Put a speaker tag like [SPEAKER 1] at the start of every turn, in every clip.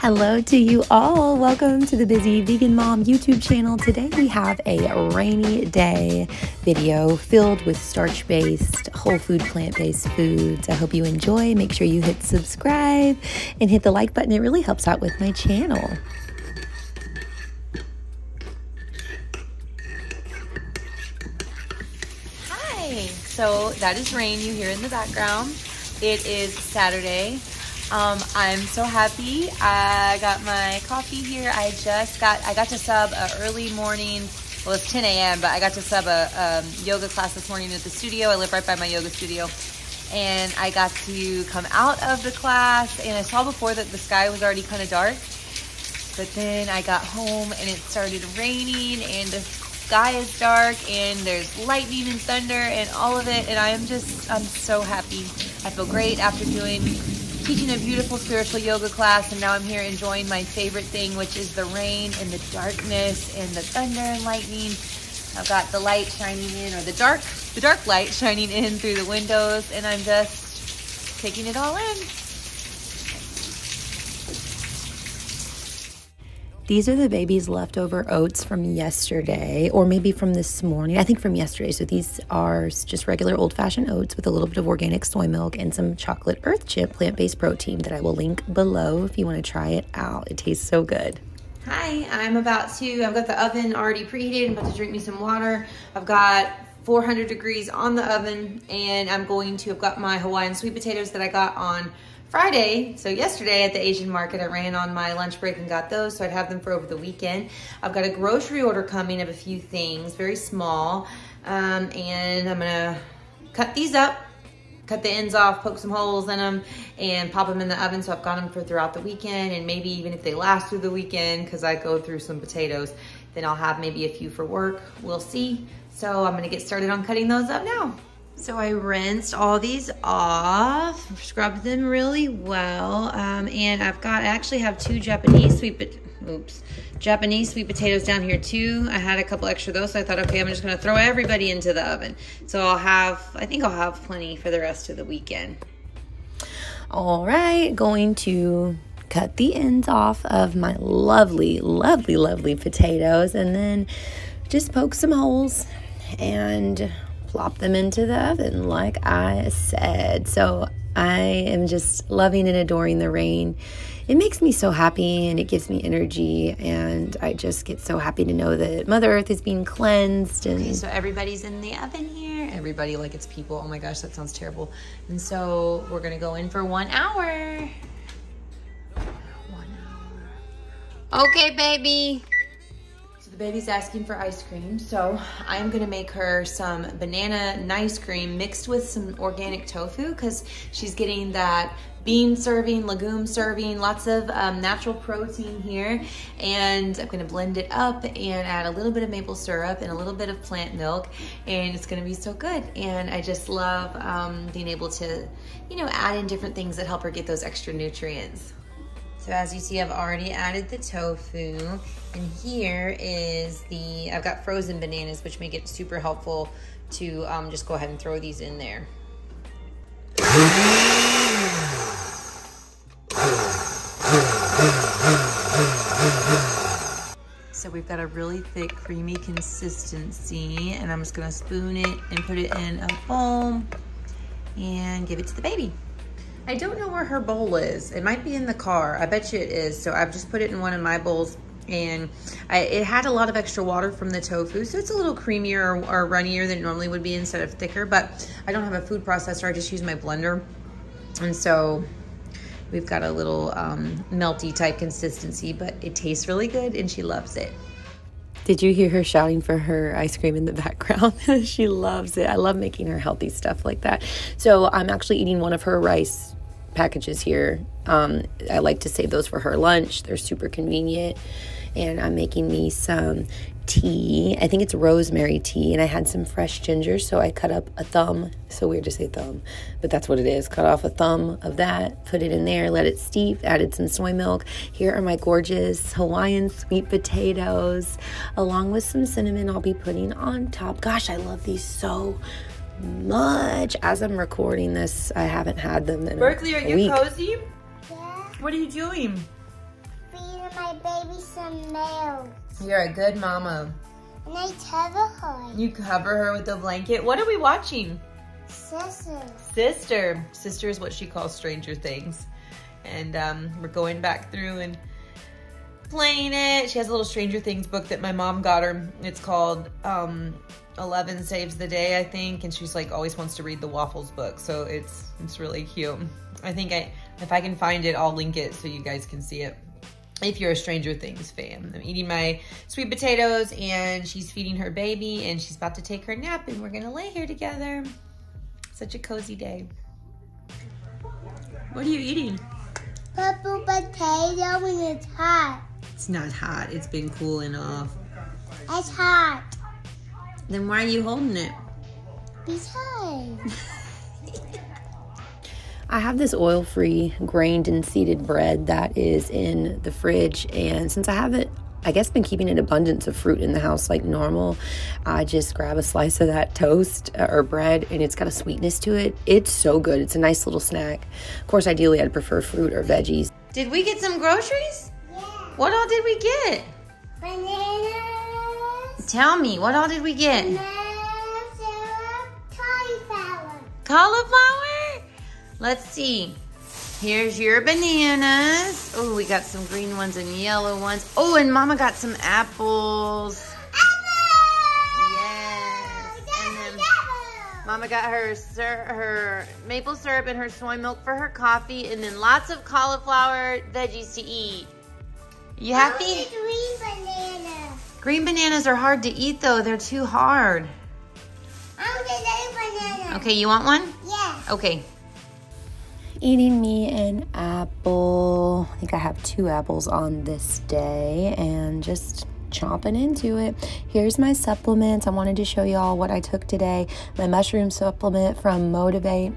[SPEAKER 1] Hello to you all. Welcome to the Busy Vegan Mom YouTube channel. Today we have a rainy day video filled with starch based, whole food, plant based foods. I hope you enjoy. Make sure you hit subscribe and hit the like button. It really helps out with my channel. Hi. So that is rain you hear in the background. It is Saturday. Um, I'm so happy. I got my coffee here. I just got, I got to sub a early morning, well, it's 10 a.m., but I got to sub a um, yoga class this morning at the studio. I live right by my yoga studio. And I got to come out of the class, and I saw before that the sky was already kind of dark. But then I got home and it started raining, and the sky is dark, and there's lightning and thunder and all of it. And I am just, I'm so happy. I feel great after doing teaching a beautiful spiritual yoga class and now I'm here enjoying my favorite thing which is the rain and the darkness and the thunder and lightning. I've got the light shining in or the dark the dark light shining in through the windows and I'm just taking it all in. These are the baby's leftover oats from yesterday, or maybe from this morning. I think from yesterday. So these are just regular old fashioned oats with a little bit of organic soy milk and some chocolate Earthchimp plant based protein that I will link below if you want to try it out. It tastes so good. Hi, I'm about to, I've got the oven already preheated. I'm about to drink me some water. I've got 400 degrees on the oven and I'm going to, I've got my Hawaiian sweet potatoes that I got on Friday, so yesterday at the Asian market, I ran on my lunch break and got those, so I'd have them for over the weekend. I've got a grocery order coming of a few things, very small, um, and I'm gonna cut these up, cut the ends off, poke some holes in them, and pop them in the oven, so I've got them for throughout the weekend, and maybe even if they last through the weekend, because I go through some potatoes, then I'll have maybe a few for work, we'll see. So I'm gonna get started on cutting those up now. So I rinsed all these off, scrubbed them really well, um, and I've got, I actually have two Japanese sweet, oops, Japanese sweet potatoes down here too. I had a couple extra those, so I thought, okay, I'm just gonna throw everybody into the oven. So I'll have, I think I'll have plenty for the rest of the weekend. All right, going to cut the ends off of my lovely, lovely, lovely potatoes and then just poke some holes and plop them into the oven, like I said. So I am just loving and adoring the rain. It makes me so happy and it gives me energy, and I just get so happy to know that Mother Earth is being cleansed. And
[SPEAKER 2] okay, so everybody's in the oven here. Everybody, like it's people. Oh my gosh, that sounds terrible. And so we're gonna go in for one hour. One hour. Okay, baby baby's asking for ice cream, so I'm gonna make her some banana nice cream mixed with some organic tofu because she's getting that bean serving, legume serving, lots of um, natural protein here. And I'm gonna blend it up and add a little bit of maple syrup and a little bit of plant milk and it's gonna be so good. And I just love um, being able to, you know, add in different things that help her get those extra nutrients. So as you see, I've already added the tofu. And here is the, I've got frozen bananas, which make it super helpful to um, just go ahead and throw these in there. So we've got a really thick, creamy consistency, and I'm just gonna spoon it and put it in a bowl and give it to the baby. I don't know where her bowl is. It might be in the car. I bet you it is. So I've just put it in one of my bowls and I, it had a lot of extra water from the tofu. So it's a little creamier or, or runnier than it normally would be instead of thicker, but I don't have a food processor. I just use my blender. And so we've got a little um, melty type consistency, but it tastes really good and she loves it.
[SPEAKER 1] Did you hear her shouting for her ice cream in the background? she loves it. I love making her healthy stuff like that. So I'm actually eating one of her rice packages here. Um, I like to save those for her lunch. They're super convenient. And I'm making me some tea. I think it's rosemary tea. And I had some fresh ginger, so I cut up a thumb. So weird to say thumb, but that's what it is. Cut off a thumb of that, put it in there, let it steep, added some soy milk. Here are my gorgeous Hawaiian sweet potatoes, along with some cinnamon I'll be putting on top. Gosh, I love these so much. As I'm recording this, I haven't had them in
[SPEAKER 2] Berkeley,
[SPEAKER 1] a,
[SPEAKER 2] are you
[SPEAKER 1] week.
[SPEAKER 2] cozy? Yeah. What are you doing?
[SPEAKER 3] My baby some milk.
[SPEAKER 2] You're a good mama.
[SPEAKER 3] And I cover her.
[SPEAKER 2] You cover her with a blanket. What are we watching?
[SPEAKER 3] Sister.
[SPEAKER 2] Sister. Sister is what she calls Stranger Things. And um, we're going back through and playing it. She has a little Stranger Things book that my mom got her. It's called um, 11 Saves the Day, I think. And she's like always wants to read the Waffles book. So it's it's really cute. I think I if I can find it, I'll link it so you guys can see it if you're a Stranger Things fan. I'm eating my sweet potatoes and she's feeding her baby and she's about to take her nap and we're gonna lay here together. Such a cozy day. What are you eating?
[SPEAKER 3] Purple potato and it's hot.
[SPEAKER 2] It's not hot, it's been cooling off.
[SPEAKER 3] It's hot.
[SPEAKER 2] Then why are you holding it?
[SPEAKER 3] Besides.
[SPEAKER 1] I have this oil free grained and seeded bread that is in the fridge. And since I haven't, I guess, been keeping an abundance of fruit in the house like normal, I just grab a slice of that toast uh, or bread and it's got a sweetness to it. It's so good. It's a nice little snack. Of course, ideally, I'd prefer fruit or veggies.
[SPEAKER 2] Did we get some groceries?
[SPEAKER 3] Yeah.
[SPEAKER 2] What all did we get?
[SPEAKER 3] Bananas.
[SPEAKER 2] Tell me, what all did we get?
[SPEAKER 3] Banana syrup. Cauliflower.
[SPEAKER 2] Cauliflower? Let's see. Here's your bananas. Oh, we got some green ones and yellow ones. Oh, and Mama got some apples. Yes. And then Mama got her her maple syrup and her soy milk for her coffee, and then lots of cauliflower veggies to eat. You happy?
[SPEAKER 3] Green banana.
[SPEAKER 2] Green bananas are hard to eat though. They're too hard.
[SPEAKER 3] I'm gonna banana.
[SPEAKER 2] Okay, you want one?
[SPEAKER 3] Yeah.
[SPEAKER 2] Okay.
[SPEAKER 1] Eating me an apple. I think I have two apples on this day and just chomping into it. Here's my supplements. I wanted to show y'all what I took today. My mushroom supplement from Motivate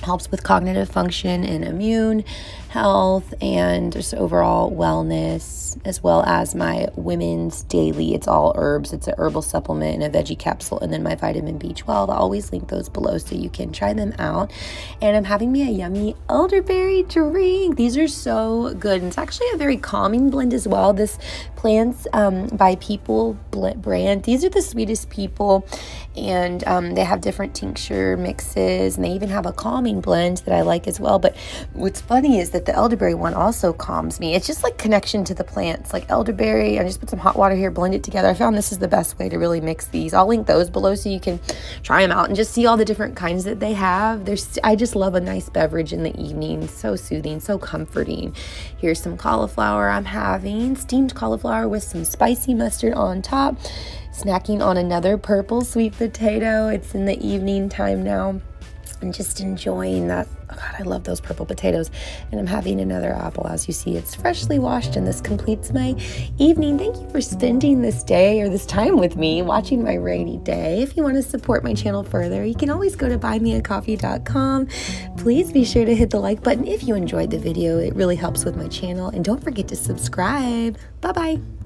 [SPEAKER 1] helps with cognitive function and immune health and just overall wellness as well as my women's daily. It's all herbs. It's a herbal supplement and a veggie capsule and then my vitamin b12 i'll always link those below so you can try them out. And i'm having me a yummy elderberry drink. These are so good and it's actually a very calming blend as well. This plants um, by people brand these are the sweetest people and um, they have different tincture mixes and they even have a calming blend that i like as well but what's funny is that the elderberry one also calms me. It's just like connection to the plants, like elderberry. I just put some hot water here, blend it together. I found this is the best way to really mix these. I'll link those below so you can try them out and just see all the different kinds that they have. There's, I just love a nice beverage in the evening. So soothing, so comforting. Here's some cauliflower I'm having, steamed cauliflower with some spicy mustard on top. Snacking on another purple sweet potato. It's in the evening time now and just enjoying that. Oh God, I love those purple potatoes. And I'm having another apple. As you see, it's freshly washed, and this completes my evening. Thank you for spending this day or this time with me watching my rainy day. If you want to support my channel further, you can always go to buymeacoffee.com. Please be sure to hit the like button if you enjoyed the video. It really helps with my channel. And don't forget to subscribe. Bye bye.